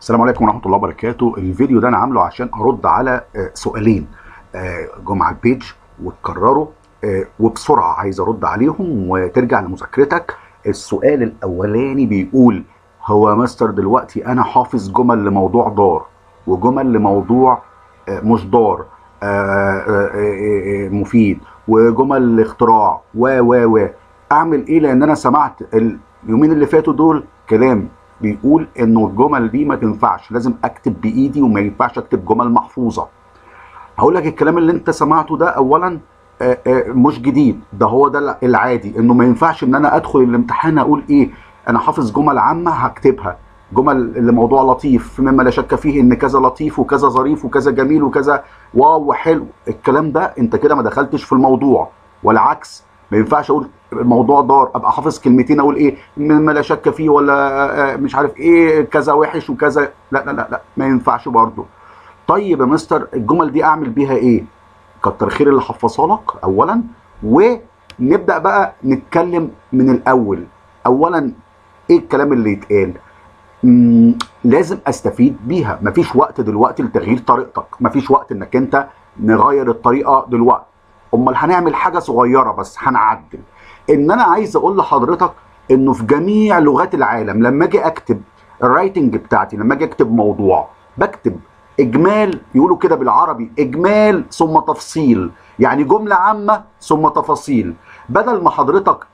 السلام عليكم ورحمة الله وبركاته. الفيديو ده أنا عامله عشان أرد على آه، سؤالين آه، جم على البيج واتكرروا آه، وبسرعة عايز أرد عليهم وترجع لمذاكرتك. السؤال الأولاني بيقول هو يا مستر دلوقتي أنا حافظ جمل لموضوع دار وجمل لموضوع مش دار مفيد وجمل اختراع و و و. أعمل إيه؟ لأن أنا سمعت اليومين اللي فاتوا دول كلام. بيقول إنه الجمل دي ما تنفعش لازم أكتب بإيدي وما ينفعش أكتب جمل محفوظة. هقول لك الكلام اللي أنت سمعته ده اولا مش جديد ده هو ده العادي إنه ما ينفعش إن أنا أدخل الامتحان أقول إيه أنا حافظ جمل عامة هكتبها. جمل لموضوع لطيف مما لا شك فيه إن كذا لطيف وكذا ظريف وكذا جميل وكذا واو وحلو الكلام ده أنت كده ما دخلتش في الموضوع والعكس ما ينفعش أقول الموضوع دار أبقى حافظ كلمتين أقول إيه مما لا شك فيه ولا آه، مش عارف إيه كذا وحش وكذا. لا لا لا لا ما ينفعش برضه. طيب يا مستر الجمل دي أعمل بيها إيه؟ كتر خير اللي حفظها لك اولا ونبدأ بقى نتكلم من الأول. اولا إيه الكلام اللي يتقال؟ لازم أستفيد بيها. مفيش وقت دلوقتي لتغيير طريقتك. مفيش وقت إنك أنت نغير الطريقة دلوقتي. امال هنعمل حاجة صغيرة بس هنعدل. ان أنا عايز أقول لحضرتك انه في جميع لغات العالم لما أجي اكتب الرايتنج بتاعتي لما أجي اكتب موضوع بكتب اجمال يقولوا كده بالعربي اجمال ثم تفصيل. يعني جملة عامة ثم تفاصيل. بدل ما حضرتك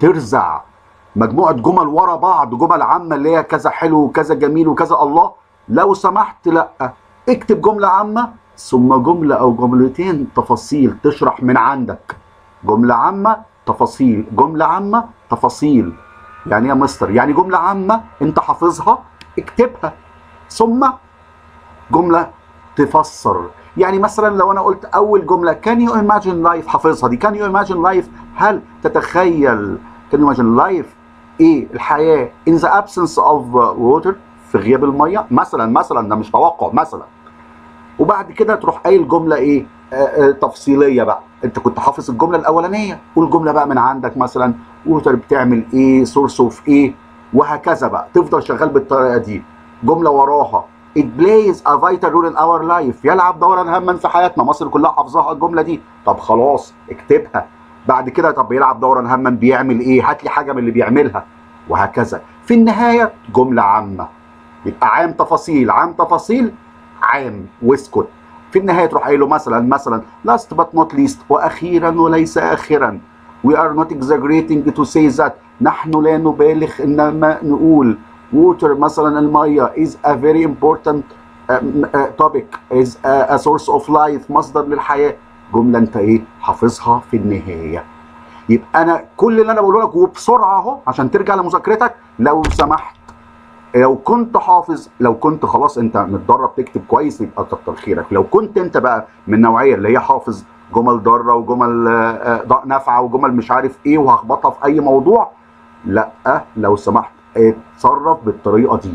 ترزع مجموعة جمل ورا بعض جمل عامة اللي هي كذا حلو وكذا جميل وكذا الله لو سمحت لأ اكتب جملة عامة ثم جملة أو جملتين تفاصيل تشرح من عندك. جملة عامة تفاصيل. جملة عامة تفاصيل. يعني إيه يا مستر؟ يعني جملة عامة أنت حافظها اكتبها. ثم جملة تفسر. يعني مثلا لو أنا قلت أول جملة can you imagine life حافظها دي. can you imagine life هل تتخيل؟ can you imagine life إيه؟ الحياة. In the absence of water في غياب المية. مثلا مثلا ده مش توقع. مثلا. وبعد كده تروح قايل جملة إيه؟ آه آه تفصيلية بقى. أنت كنت حافظ الجملة الأولانية. قول جملة بقى من عندك مثلا. Water بتعمل إيه؟ Source of إيه؟ وهكذا بقى. تفضل شغال بالطريقة دي. جملة وراها. It plays a vital role in our life. يلعب دورا هاما في حياتنا. مصر كلها حافظاها الجملة دي. طب خلاص اكتبها. بعد كده طب يلعب دورا هاما بيعمل إيه؟ هات لي حاجة من اللي بيعملها. وهكذا. في النهاية جملة عامة. يبقى عام تفاصيل. عام تفاصيل عام واسكت. في النهاية تروح قايل له مثلا مثلا last but not least وأخيرا وليس اخرا. We are not exaggerating to say that. نحن لا نبالغ إنما نقول. Water مثلا المية important um, uh, topic. Is a, a source of life مصدر للحياة. جملة أنت إيه؟ حافظها في النهاية. يبقى أنا كل اللي أنا بقوله لك وبسرعة أهو عشان ترجع لمذاكرتك لو سمحت لو كنت حافظ لو كنت خلاص انت متدرب تكتب كويس يبقى كتر خيرك. لو كنت انت بقى من النوعيه اللي هي حافظ جمل ضارة وجمل آه، آه، نافعة وجمل مش عارف إيه وهخبطها في أي موضوع لأ لو سمحت اتصرف بالطريقة دي.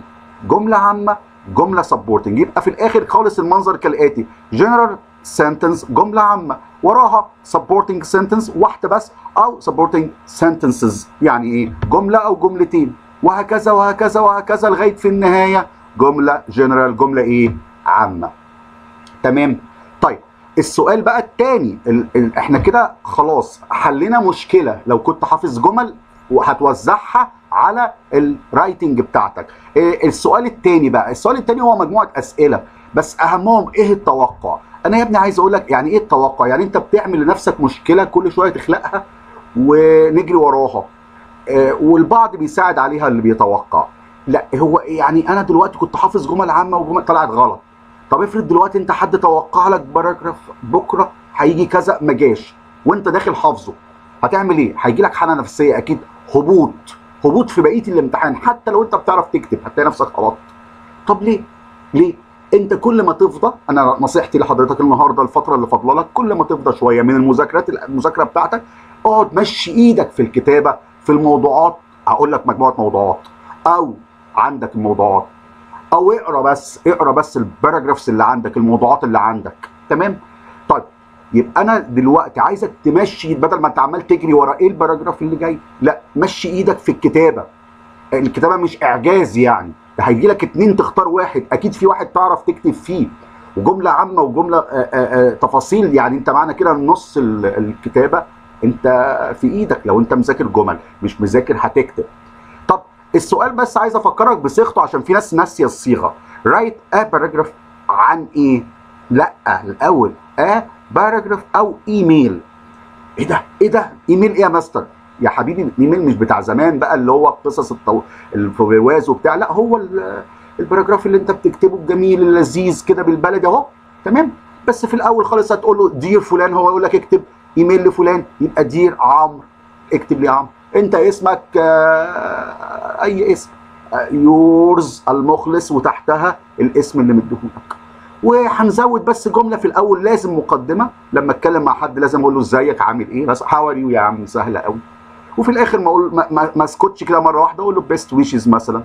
جملة عامة جملة سبورتنج يبقى في الآخر خالص المنظر كالآتي. General sentence جملة عامة. وراها supporting sentence واحدة بس أو supporting sentences يعني إيه؟ جملة أو جملتين. وهكذا وهكذا وهكذا لغاية في النهاية. جملة جنرال جملة إيه؟ عامة. تمام؟ طيب السؤال بقى التاني. ال ال إحنا كده خلاص حلينا مشكلة. لو كنت حافظ جمل وهتوزعها على ال writing بتاعتك. إيه السؤال التاني بقى. السؤال التاني هو مجموعة أسئلة. بس أهمهم إيه التوقع؟ أنا يا ابني عايز أقول لك يعني إيه التوقع؟ يعني أنت بتعمل لنفسك مشكلة كل شوية تخلقها ونجري وراها. آه، والبعض بيساعد عليها اللي بيتوقع. لا هو يعني أنا دلوقتي كنت حافظ جمل عامة وجمل طلعت غلط. طب افرض دلوقتي أنت حد توقع لك باراجراف بكرة هيجي كذا ما جاش. وأنت داخل حافظه. هتعمل إيه؟ هيجي لك حاله نفسية أكيد. هبوط. هبوط في بقية الامتحان. حتى لو أنت بتعرف تكتب هتلاقي نفسك غلطت طب ليه؟ ليه؟ أنت كل ما تفضى أنا نصيحتي لحضرتك النهارده الفترة اللي فاضلة لك كل ما تفضى شوية من المذاكرات المذاكرة بتاعتك اقعد مشي إيدك في الكتابة. في الموضوعات هقول لك مجموعة موضوعات. أو عندك الموضوعات. أو اقرأ بس اقرأ بس ال paragraphs اللي عندك الموضوعات اللي عندك. تمام؟ طيب يبقى أنا دلوقتي عايزك تمشي بدل ما أنت عمال تجري ورا إيه ال paragraph اللي جاي لا مشي إيدك في الكتابة. الكتابة مش إعجاز يعني. ده هيجي لك اتنين تختار واحد. أكيد في واحد تعرف تكتب فيه. وجملة عامة وجملة آآ آآ تفاصيل. يعني أنت معنى كده نص الكتابة. انت في إيدك لو انت مذاكر جمل مش مذاكر هتكتب. طب السؤال بس عايز افكرك بصيغته عشان في ناس ناسية الصيغة. Write a paragraph عن إيه؟ لا الأول a paragraph أو ايميل إيه ده؟ إيه ده؟ ايميل إيه يا مستر؟ يا حبيبي الايميل مش بتاع زمان بقى اللي هو قصص. الفواز وبتاع. لا هو ال paragraph اللي انت بتكتبه الجميل اللذيذ كده بالبلدي اهو. تمام؟ بس في الأول خالص هتقول له Dear فلان هو يقول لك اكتب إيميل لفلان يبقى Dear عمرو اكتب لي عمرو. أنت اسمك آه أي اسم؟ آه Yours المخلص وتحتها الاسم اللي مديهولك. وهنزود بس جملة في الأول لازم مقدمة. لما أتكلم مع حد لازم أقول له إزيك عامل إيه؟ بس how يا عم؟ سهلة قوي وفي الآخر ما أقول ما أسكتش كده مرة واحدة أقول له best wishes مثلا.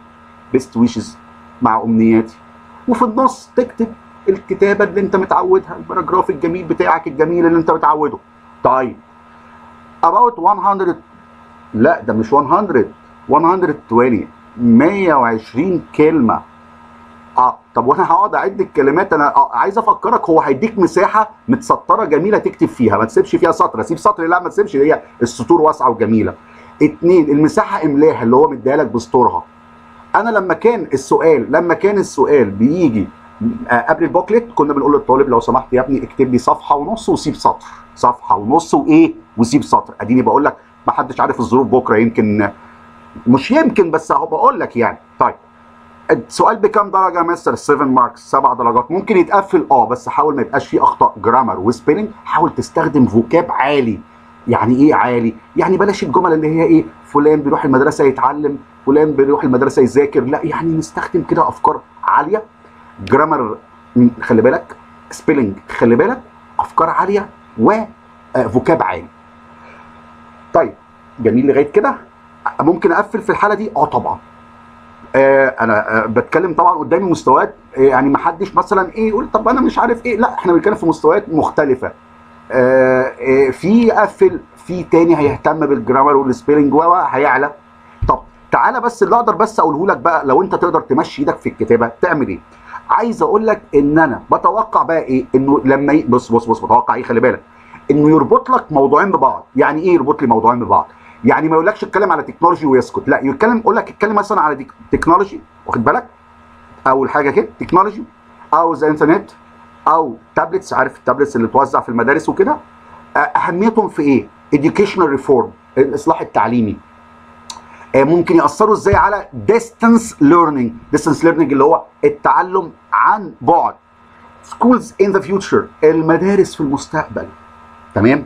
best wishes مع أمنياتي. وفي النص تكتب الكتابة اللي أنت متعودها ال paragraph الجميل بتاعك الجميل اللي أنت متعوده. طيب about 100 لا ده مش 100 120 120 كلمة. آه طب وأنا هقعد أعد الكلمات؟ أنا آه عايز أفكرك هو هيديك مساحة متسطره جميلة تكتب فيها ما تسيبش فيها سطر. اسيب سطر لا ما تسيبش هي السطور واسعة وجميلة. اتنين المساحة إملاها اللي هو مديها لك بسطورها أنا لما كان السؤال لما كان السؤال بيجي قبل البوكلت كنا بنقول للطالب لو سمحت يا ابني اكتب لي صفحة ونص وسيب سطر. صفحة ونص وإيه؟ وسيب سطر. أديني بقول لك ما حدش عارف الظروف بكرة يمكن مش يمكن بس أهو بقول لك يعني. طيب السؤال بكام درجة مستر؟ 7 marks 7 درجات. ممكن يتقفل؟ آه بس حاول ما يبقاش فيه أخطاء. grammar و spelling حاول تستخدم vocab عالي. يعني إيه عالي؟ يعني بلاش الجمل اللي هي إيه؟ فلان بيروح المدرسة يتعلم فلان بيروح المدرسة يذاكر. لا يعني نستخدم كده أفكار عالية. grammar خلي بالك spelling خلي بالك أفكار عالية وفوكاب عالي. طيب جميل لغاية كده. ممكن أقفل في الحالة دي؟ آه طبعا. آه أنا آه بتكلم طبعا قدامي مستويات آه يعني ما حدش مثلا إيه يقول طب أنا مش عارف إيه. لا إحنا بنتكلم في مستويات مختلفة. آه آه في قفل في تاني هيهتم بالجرامر والسبيلنج وهيعلى طب تعالى بس اللي أقدر بس أقوله لك بقى لو أنت تقدر تمشي إيدك في الكتابة تعمل إيه؟ عايز أقول لك ان أنا بتوقع بقى إيه انه لما. بص بص بص بتوقع إيه خلي بالك انه يربط لك موضوعين ببعض. يعني إيه يربط لي موضوعين ببعض؟ يعني ما يقولكش اتكلم على technology ويسكت لا يتكلم يقول لك اتكلم مثلا على technology واخد بالك؟ أول حاجة كده technology أو زي انترنت أو tablets عارف ال tablets اللي بتوزع في المدارس وكده؟ أهميتهم في إيه؟ educational reform الإصلاح التعليمي. ممكن يأثروا إزاي على distance learning distance learning اللي هو التعلم عن بعد. Schools in the future المدارس في المستقبل. تمام؟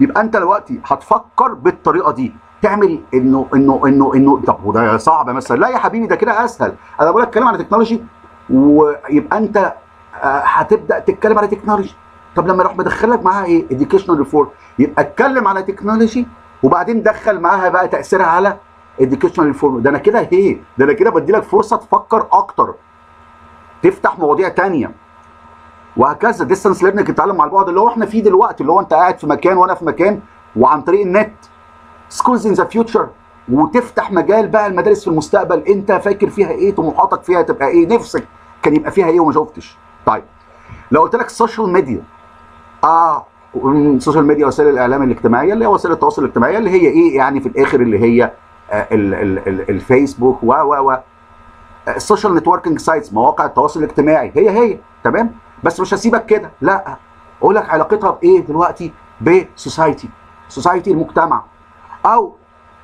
يبقى أنت دلوقتي هتفكر بالطريقة دي. تعمل إنه إنه إنه إنه طب وده صعب مثلا. لا يا حبيبي ده كده أسهل. أنا بقول لك اتكلم على technology ويبقى أنت هتبدأ تتكلم على technology طب لما أروح مدخلك معاها إيه؟ educational reform يبقى اتكلم على technology وبعدين دخل معاها بقى تأثيرها على educational reform ده أنا كده إيه ده أنا كده بدي لك فرصة تفكر أكتر تفتح مواضيع تانية. وهكذا distance learning التعلم على البعد اللي هو إحنا فيه دلوقتي اللي هو أنت قاعد في مكان وأنا في مكان وعن طريق النت. schools in the future وتفتح مجال بقى المدارس في المستقبل. أنت فاكر فيها إيه؟ طموحاتك فيها تبقى إيه؟ نفسك كان يبقى فيها إيه وما شفتش؟ طيب لو قلت لك ال social media آه ال social media وسائل الإعلام الاجتماعية اللي هي وسائل التواصل الاجتماعي اللي هي إيه؟ يعني في الآخر اللي هي الفيسبوك و و و ال social networking sites مواقع التواصل الاجتماعي هي هي تمام؟ بس مش هسيبك كده لا. أقول لك علاقتها بإيه دلوقتي؟ ب society society المجتمع أو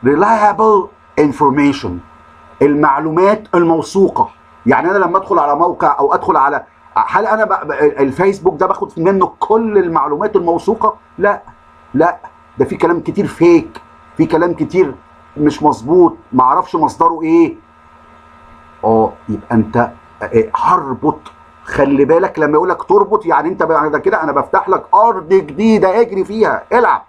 reliable information المعلومات الموثوقة. يعني أنا لما أدخل على موقع أو أدخل على هل أنا. الفيسبوك ده باخد منه كل المعلومات الموثوقة؟ لا. لا. ده في كلام كتير فيك في كلام كتير مش مظبوط ما أعرفش مصدره إيه. آه يبقى انت هربط. خلي بالك لما يقول لك تربط يعني انت بعد كده أنا بفتح لك ارض جديدة اجري فيها. العب.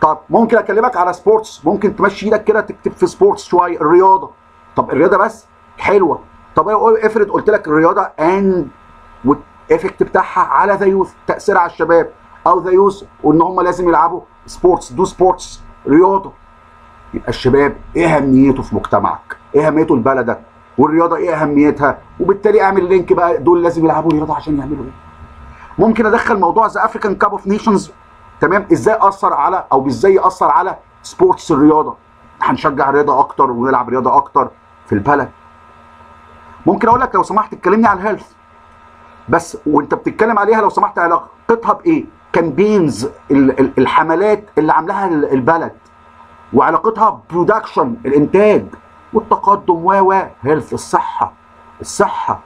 طب ممكن اكلمك على sports؟ ممكن تمشي إيدك كده تكتب في sports شوية. الرياضة. طب الرياضة بس؟ حلوة. طب افرض قلت لك الرياضة and وال effect بتاعها على the youth تأثيرها على الشباب. أو the youth وان هم لازم يلعبوا sports do sports رياضة. يبقى الشباب إيه أهميته في مجتمعك؟ إيه أهميته لبلدك؟ والرياضة إيه أهميتها؟ وبالتالي أعمل link بقى دول لازم يلعبوا رياضة عشان يعملوا إيه. ممكن أدخل موضوع the African Cup of Nations تمام؟ إزاي أثر على أو إزاي ياثر على sports الرياضة؟ هنشجع رياضة أكتر ونلعب رياضة أكتر في البلد. ممكن أقول لك لو سمحت تكلمني على ال health بس وأنت بتتكلم عليها لو سمحت علاقتها بإيه؟ campaigns الحملات اللي عاملاها البلد. وعلاقتها ب production الإنتاج والتقدم و و health الصحة الصحة.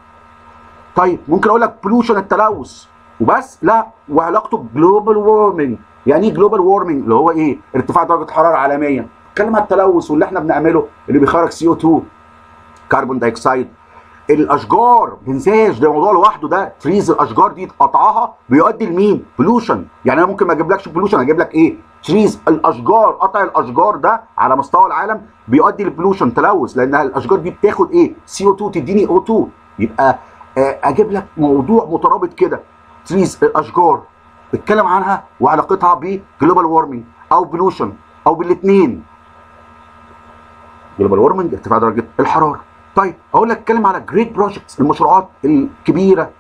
طيب ممكن أقول لك pollution التلوث. وبس لا وعلاقته ب global warming يعني إيه global warming اللي هو إيه؟ ارتفاع درجة الحرارة عالميا اتكلم عن التلوث واللي إحنا بنعمله اللي بيخرج C O 2 carbon dioxide الأشجار ما تنساش ده موضوع لوحده ده trees الأشجار دي قطعها بيؤدي لمين؟ pollution يعني أنا ممكن ما أجيبلكش pollution أجيب لك إيه؟ trees الأشجار قطع الأشجار ده على مستوى العالم بيؤدي ل pollution تلوث لأن الأشجار دي بتاخد إيه؟ C O 2 تديني O 2 يبقى أجيب لك موضوع مترابط كده. trees الأشجار. اتكلم عنها وعلاقتها ب global warming أو pollution أو بالاثنين global warming ارتفاع درجة الحرارة. طيب أقول لك اتكلم على great projects المشروعات الكبيرة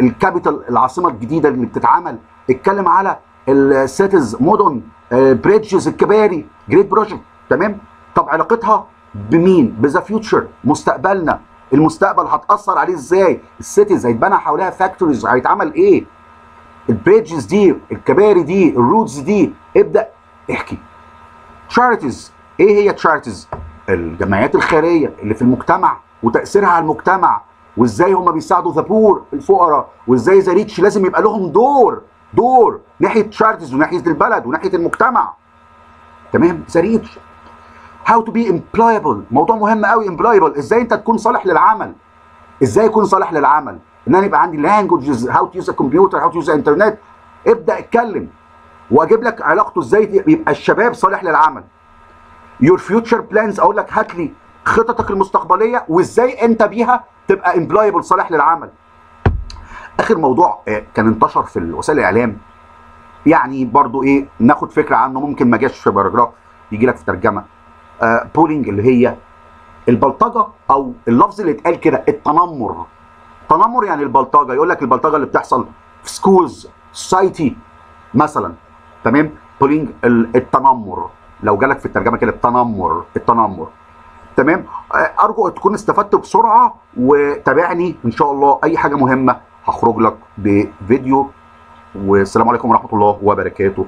ال capital العاصمة الجديدة اللي بتتعمل. اتكلم على ال cities مدن bridges الكباري great project تمام؟ طب علاقتها بمين؟ ب the future مستقبلنا. المستقبل هتأثر عليه إزاي؟ ال cities هيتبنى حواليها factories هيتعمل إيه؟ ال bridges دي الكباري دي ال roads دي. ابدأ احكي. charities إيه هي charities الجمعيات الخيرية اللي في المجتمع وتأثيرها على المجتمع وإزاي هم بيساعدوا the poor الفقراء وإزاي the rich لازم يبقى لهم دور. دور ناحية charities وناحية البلد وناحية المجتمع. تمام؟ the rich how to be employable موضوع مهم قوي employable إزاي أنت تكون صالح للعمل؟ إزاي يكون صالح للعمل؟ إن أنا يبقى عندي languages how to use computer how to use internet ابدأ اتكلم وأجيب لك علاقته إزاي يبقى الشباب صالح للعمل. your future plans أقول لك هات لي خططك المستقبلية وإزاي أنت بيها تبقى employable صالح للعمل. آخر موضوع كان انتشر في وسائل الإعلام يعني برضو إيه ناخد فكرة عنه ممكن ما جاش في paragraph يجي لك في ترجمة. آه bullying اللي هي البلطجة أو اللفظ اللي اتقال كده التنمر. تنمر يعني البلطجة يقول لك البلطجة اللي بتحصل في schools society مثلا. تمام؟ bullying التنمر. لو جالك في الترجمة كده التنمر التنمر. تمام؟ أرجو تكون استفدت بسرعة وتابعني إن شاء الله أي حاجة مهمة هخرج لك بفيديو. والسلام عليكم ورحمة الله وبركاته.